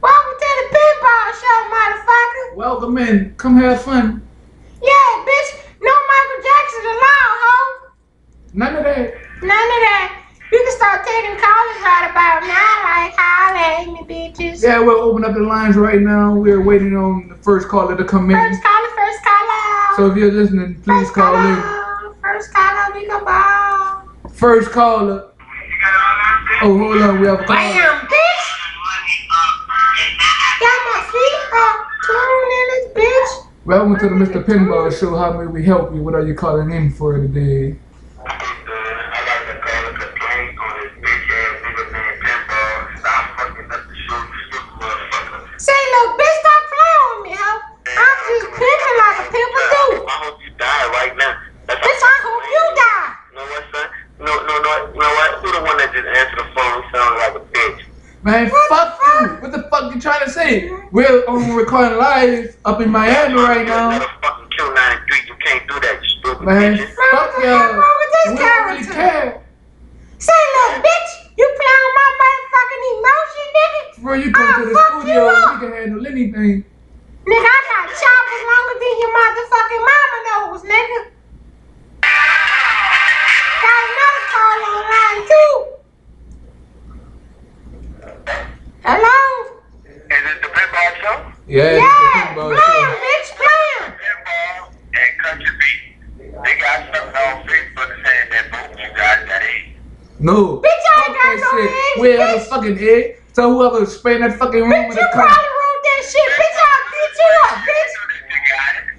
Welcome to the pinball show, motherfucker. Welcome in. Come have fun. Yeah, bitch. No Michael Jackson allowed, ho. None of that. None of that. You can start taking callers right about now, like holla at me, bitches. Yeah, we'll open up the lines right now. We're waiting on the first caller to come in. First caller, first caller. So if you're listening, please first call in. caller. First caller, we can ball. First caller. Oh, hold on. We have a caller. Bam, bitch. Welcome to the Mr. Pinball Show. How may we help you? What are you calling in for today? Uh, Say, look, bitch, stop playing with me, ho. I'm just pimping like a pimple. I hope you die right now. Bitch, I hope you die. You know what, son? No, no, no. You know what? Who the one that just answered the phone sounding like a bitch? Man, fuck you. What the fuck you trying to say? We're on recording live up in Miami right now. Motherfucking Q93. You can't do that, you stupid Man, bitches. fuck y'all. fuck wrong with this We don't really care. Say, look, bitch, you play on my motherfucking emotion, nigga. Before you come I'll to the fuck you studio, up. we can handle anything. Yeah, Yeah, it's the Pinball blam, Show. bitch, blam. And Country Beat. They got something on Facebook saying that both you guys got AIDS. No. Bitch, I Fuck ain't got no shit. eggs, We have a fucking egg. So whoever spraying that fucking room Bitch, with you probably car. wrote that shit. Bitch, I'll beat you up, bitch.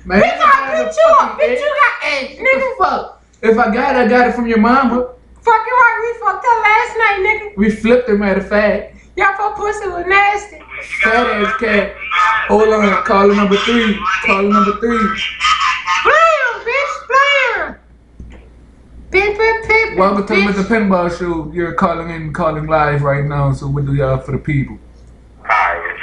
Man, Bitch, I I'll beat you up. Bitch, you got eggs, nigga. fuck? If I got it, I got it from your mama. Fucking right, we fucked up last night, nigga. We flipped her, matter of fact. Y'all for pussy was nasty. Fat ass cat. Hold on, caller number three. Caller number three. Blam, bitch, blam. Pip, pip, pip. Welcome to bitch. Mr. Pinball Show. You're calling in, calling live right now. So what do y'all for the people? Hi, is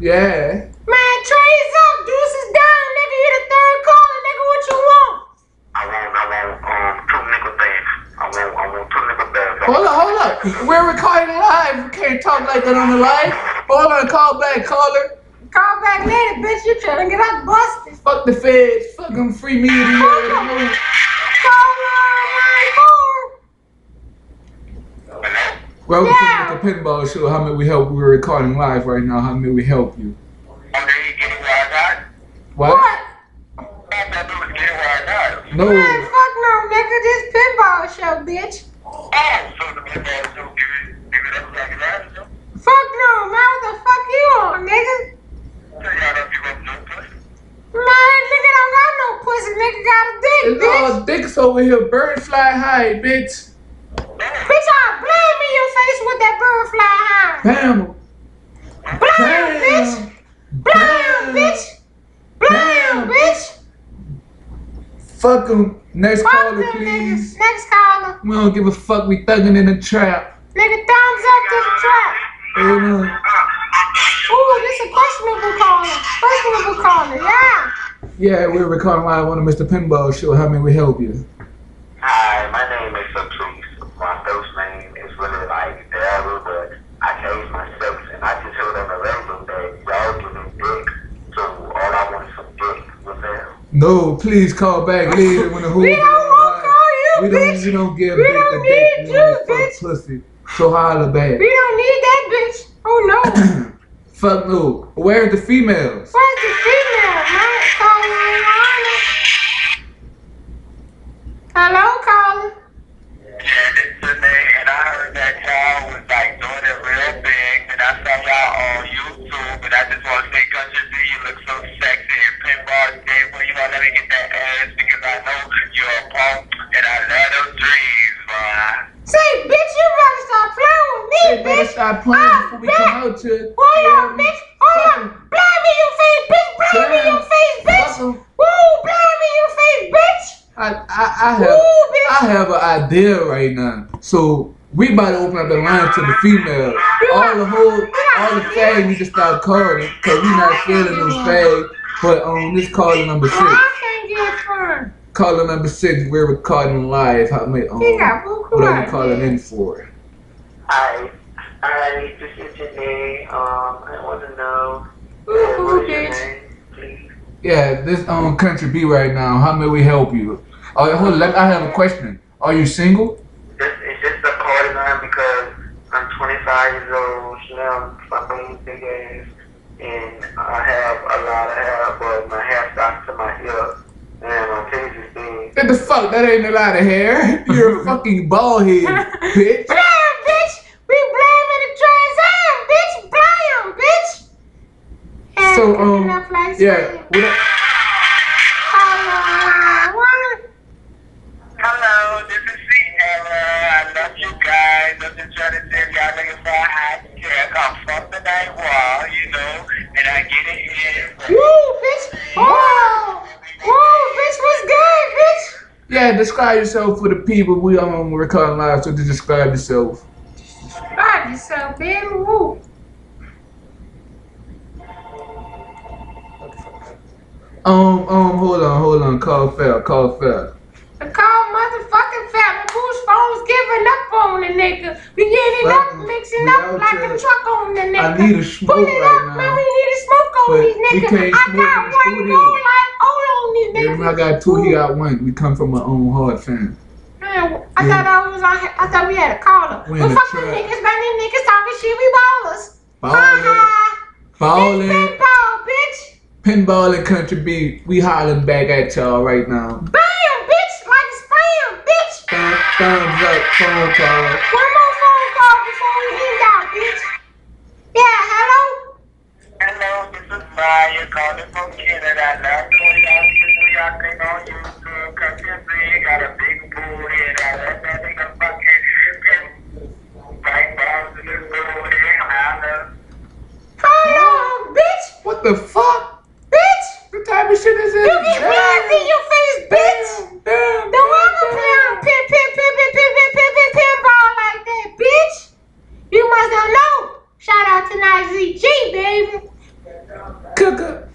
Yeah. Man, trees up, deuces down, nigga. You the third caller, nigga. What you want? I want, I want, um, two nickel things. I want, I want two nickel things. Hold up, hold up. We're recording live. We can't talk like that on the live. Hold on, call back, caller. Call back later, bitch. You trying to get us busted. Fuck the feds. Fuck them free media. you already know. Call line four. Yeah. To the Pinball Show. How may we help? We're recording live right now. How may we help you? Okay, you getting where I got? What? What? I thought that was getting where I got. No. Man, fuck no, nigga. This pinball show, bitch. Oh, so the pinball show, give it, give it up like that, show? Fuck no, man. What the fuck you on, nigga? So y'all don't give up no pussy? Man, nigga don't got no pussy. Nigga got a dick, It's bitch. all dicks over here. Bird fly high, bitch. Oh. Bitch, I'll blame in your face with that bird fly high. Bam. Blam, bitch. Blam, bitch. Blam, bitch. Fuck them. Next Fuck caller, them please. niggas. Next caller. We don't give a fuck. We thugging in the trap. Nigga, thumbs up to the trap. On. Ooh, this a questionable caller. Questionable caller, yeah. Yeah, we're recording live on the Mr. Pinball Show. How may we help you? Hi, my name is Patrice. My first name is really like Daryl, but I changed myself and I just heard on the radio that y'all giving dick. So all I want is some dick. What's that? No, please call back later when the whole We don't want to call you, We don't, bitch. we don't give We don't need. You, bitch. pussy. So holla back. We don't need that bitch. Oh no. Fuck no. Where's the females? Where's the female? Man, caller ain't on it. Hello, gonna get that ass, because I know you're a punk, and I love those dreams, boy. Say, bitch, you better stop playing with me, They better bitch. stop playing I'm before we back. come out to it. Hold on, bitch. Hold on. Blame me your face, bitch. Blame me your face, bitch. Woo, blame me your face, bitch. I, I, I have Woo, bitch. I have an idea right now. So we about to open up the line to the females. All the whole all the fags need to start calling because we not feeling those fags. But um, this caller number six. I can't get fun. Caller number six. We're recording live. How many? Um, He what are you calling in for? Hi. Hi, this is Janae. Um, I want to know uh, Buku, what is your name, please? Yeah, this um country B right now. How may we help you? Oh, hold on. let- I have a question. Are you single? This, it's just a party line because I'm 25 years old, Chanel fucking big ass, and I have a lot of hair, but my hair stops to my hip, and my titties is Fuck? That ain't a lot of hair. You're a fucking bald head, bitch. Blam, bitch! We blaming the trans bitch! Blam, bitch! And So, um, like Yeah. Hello. Hello, this is Sierra. I love you guys. I'm just trying to say y'all for a hot chick. I'm from the night wall, you know, and I get it in. Woo, bitch! Whoa! Woo, bitch, what's good, Yeah, describe yourself for the people. We um recording live, so to describe yourself. Describe yourself, baby. Woo. Um, um, hold on, hold on. Call fail, call fail. The call motherfucking family. Whose phone's giving up on the nigga? We getting up, mixing up like a truck on the nigga. I need a smoke Pull it right up, now. man. We need a smoke on But these niggas. I got one studio. Go like all on these niggas. Remember, I got two. He got one. We come from our own hard fan. Man, I Yeah. thought I was on. I thought we had a caller. We But in the fuck them niggas, man. These niggas talking shit. We ballers. Ballin', Ha-ha. ballin', Big pinball, bitch. pinball and country beat. We hollering back at y'all right now. Bam, bitch. Like spam, bitch. Thumb, thumbs up, phone call. One more phone call before we end out, bitch. Yeah, hello? Hello, this is Maya calling down to this booty, holla. Hello, bitch. What the fuck? Bitch. What type of shit is this? You get blood in your face, bitch. Damn, Don't ever play on pin, pin, pin, pin, pin, pin, pin, pin, pinball like that, bitch. You must have known. Shout out to Nice G, baby. Cooker.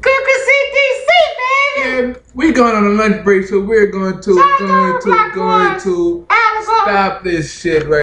Cooker CDC, baby. Yeah, we going on a lunch break, so we're going to, Shout out going to to, going to stop this shit right